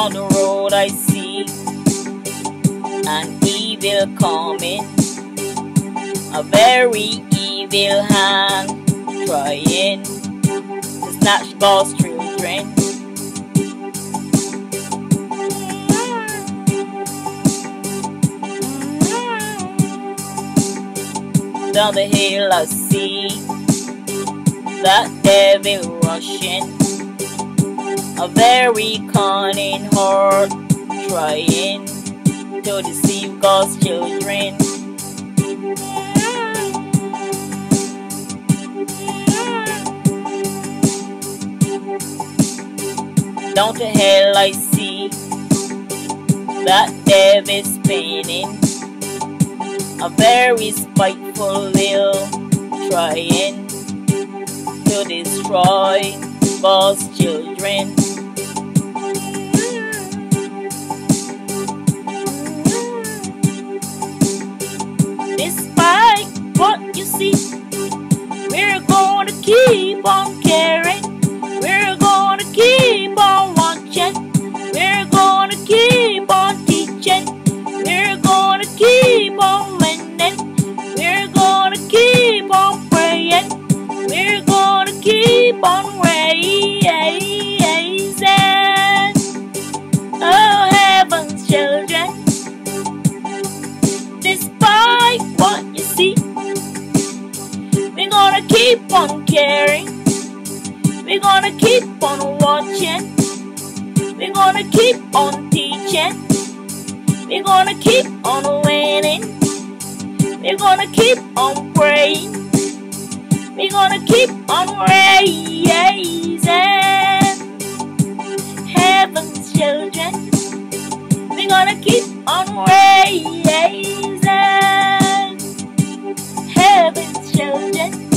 Down the road I see an evil coming, a very evil hand trying to snatch God's children. Down the hill I see that devil rushing a very cunning heart trying to deceive God's children. Down to hell I see that devil spinning a very spiteful will trying to destroy God's children. Despite what you see, we're gonna keep on caring. Keep on raising. Oh, heaven's children. Despite what you see, we're gonna keep on caring. We're gonna keep on watching. We're gonna keep on teaching. We're gonna keep on winning. We're gonna keep on praying. We gonna keep on raising heaven's children. We gonna keep on raising heaven's children.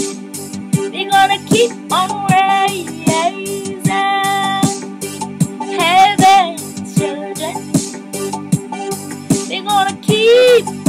We gonna keep on raising heaven's children. We gonna keep